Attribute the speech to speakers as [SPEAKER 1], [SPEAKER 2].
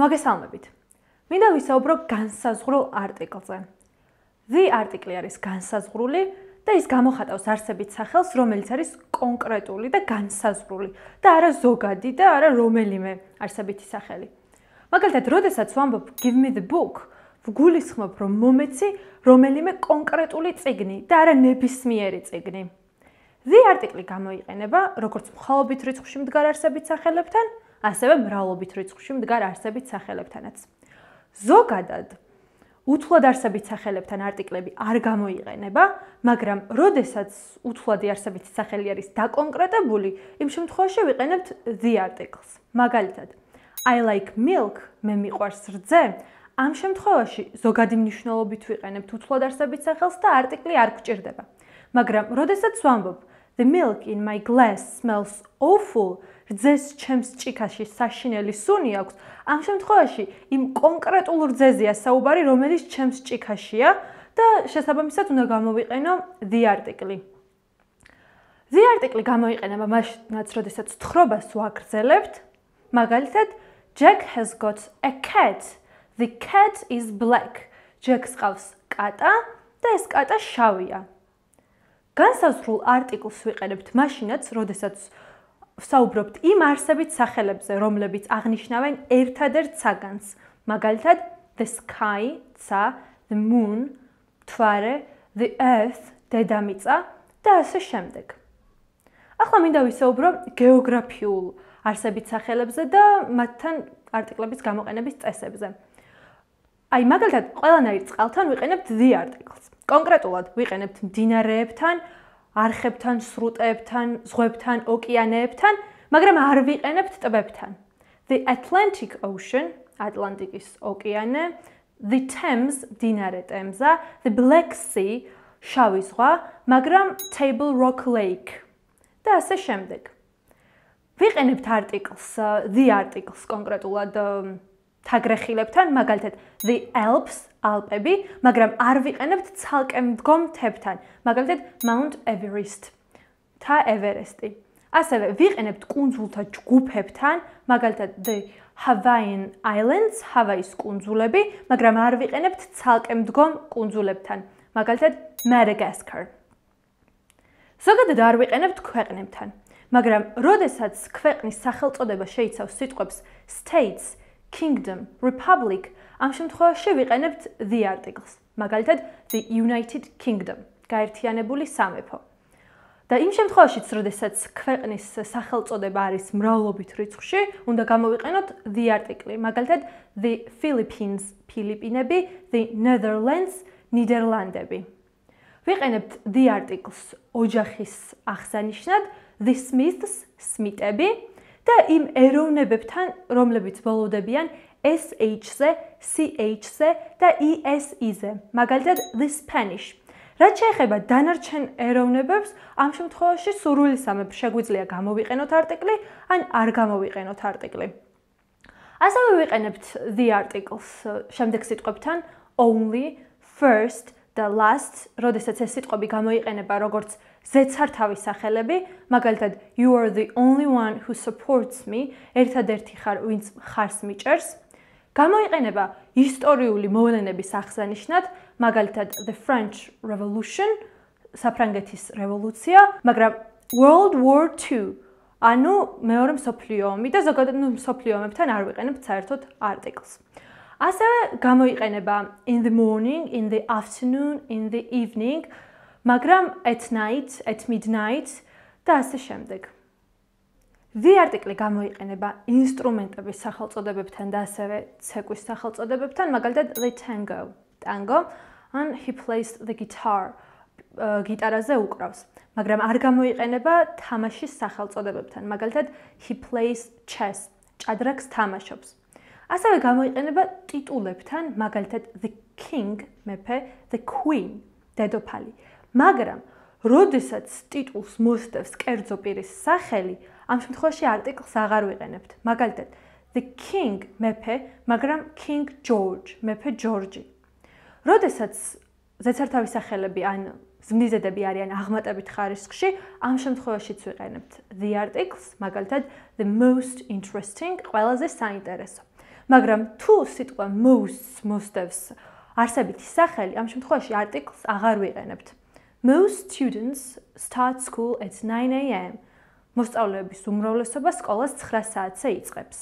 [SPEAKER 1] მოგესალმებით. მინდა ვისაუბრო განსაზღვრულ არტიკლზე. The article არის განსაზღვრული და ის გამოხატავს არსებით სახელს, რომელიც არის კონკრეტული და განსაზღვრული და არა ზოგადი და არა რომელიმე არსებითი სახელი. მაგალითად, როდესაც ვამბობ give me the book, ვგულისხმობ, რომ მომეცი რომელიმე კონკრეტული წიგნი და არა ნებისმიერი წიგნი. The article გამოიყენება როგორც მხოლობით რიცხვში მდგარ არსებით სახელებთან, ასევე მრავლობით რიცხვში მდგარ არსებით სახელებთანაც. ზოგადად უთვლად არსებით სახელებთან არტიკლები არ გამოიყენება, მაგრამ როდესაც უთვლადი არსებითი სახელი არის დაკონკრეტებული, იმ შემთხვევაში ვიყენებთ the articles. მაგალითად, I like milk, მე მიყვარს რძე. ამ შემთხვევაში ზოგადი მნიშვნელობით ვიყენებთ უთვლად არსებით სახელს და არტიკლი არ გვჭირდება. მაგრამ როდესაც ვამბობ The milk in my glass smells awful. რძეს ჩემს ჭიქაში საშინელი სუნი აქვს. ამ შემთხვევაში იმ კონკრეტულ რძეზეა საუბარი, რომელიც ჩემს ჭიქაშია და შესაბამისად უნდა გამოვიყენო the article. the article გამოიყენება მაშინაც, როდესაც თხრობას ვაგრძელებთ. მაგალითად, Jack has got a cat. The cat is black. Jack-ს ყავს კატა და ეს კატა შავია. განსაზღვრულ არტიკლს ვიყენებთ მაშინაც, როდესაც საუბრობთ იმ არსებით სახელებზე, რომლებიც აღნიშნავენ ერთადერთ საგანს. მაგალითად, the sky, ცა, the moon, თვარე, the earth, დედამიწა და ასე შემდეგ. ახლა მინდა ვისაუბრო გეოგრაფიულ არსებით სახელებზე და მათთან არტიკლების გამოყენების წესებზე. აი მაგალითად, ყველანაირ წყალთან ვიყენებთ articles. კონკრეტულად ვიყენებთ მდინარეებთან, არხებთან, სრუტეებთან, ზღვებთან, ოკეანეებთან, მაგრამ არ ვიყენებთ ტბებთან. The Atlantic Ocean, ატლანტიკის ოკეანე, the Thames, მდინარე ტემზა, the Black Sea, შავი ზღვა, მაგრამ Table Rock Lake და ასე შემდეგ. ვიყენებთ არტიკლს, the articles კონკრეტულად თაგრეხილებთან, მაგალითად the Alps, ალპები, მაგრამ არ ვიყენებთ ცალკე მდგომ მთებთან, მაგალითად Mount Everest, თა ევერესტი. ასევე ვიყენებთ კუნძულთა ჯგუფებთან, მაგალითად the Hawaiian Islands, ჰავაის კუნძულები, მაგრამ არ ვიყენებთ ცალკე მდგომ კუნძულებთან, მაგალითად Madagascar. ზოგადად არ ვიყენებთ ქვეყნებთან, მაგრამ როდესაც ქვეყნის სახელწოდება შეიცავს სიტყვებს states kingdom, republic, ამ შემთხვევაში ვიყენებთ the articles. მაგალითად, the United Kingdom, გაერთიანებული სამეფო. და იმ შემთხვევაშიც, როდესაც ქვეყნის სახელწოდება არის მრავლობით რიცხვში, უნდა გამოვიყენოთ the article. მაგალითად, the Philippines, ფილიპინები, the Netherlands, ნიდერლანდები. ვიყენებთ the articles ოჯახის აღსანიშნად, the Smiths, სმიტები. და იმ ეროვნებებთან, რომლებიც ბოლოვდებიან SH-ზე, CH-ზე და ES-ზე. მაგალითად, the Spanish. რაც შეეხება დანარჩენ ეროვნებებს, ამ შემთხვევაში სურვილისამებრ შეგვიძლია გამოვიყენოთ არტიკლი, ან არ გამოვიყენოთ არტიკლი. ასევე ვიყენებთ the articles შემდეგ სიტყვებთან only, first და last, როდესაც ეს სიტყვები გამოიყენება როგორც ზეცართავის სახელები, მაგალითად you are the only one who supports me, ერთადერთი ხარ, ვინც ხარს მიჭერს. გამოიყენება ისტორიული მოვლენების აღსანიშნად, მაგალითად the French Revolution, საფრანგეთის რევოლუცია, მაგრამ World War II ანუ მეორე მსოფლიო ომი და ზოგადად ნუ მსოფლიო ომებთან არ ვიყენებთ საერთოდ articles. ასევე გამოიყენება in the morning, in the afternoon, in the evening მაგრამ at night, at midnight და ასე შემდეგ. The article გამოიყენება ინსტრუმენტების სახელწოდებებთან და ასევე ცეკვის სახელწოდებებთან, მაგალითად the tango, tango, and he plays the guitar. გიტარაზე უკრავს, მაგრამ არ გამოიყენება თამაშის სახელწოდებებთან, მაგალითად he plays chess, ჭადრაკს თამაშობს. ასევე გამოიყენება ტიტულებთან, მაგალითად the king, მეფე, the queen, დედოფალი. მაგრამ როდესაც ტიტულს მოსდევს კერძო პირის სახელი, ამ შემთხვევაში არტიკლს აღარ ვიყენებთ. მაგალითად, the king მეფე, მაგრამ king george, მეფე ჯორჯი. როდესაც ზეცართავის სახელები ან ზმნიზედები არიან აღმატებით ხარისხში, ამ შემთხვევაშიც ვიყენებთ the articles, მაგალითად, the most interesting, ყველაზე საინტერესო. მაგრამ თუ სიტყვა most მოსდევს არსებითი სახელი, ამ შემთხვევაში არტიკლს აღარ ვიყენებთ. Most students start school at 9 a.m. მოსწავლეების უმრავლესობა სკოლას 9 საათზე იწყებს.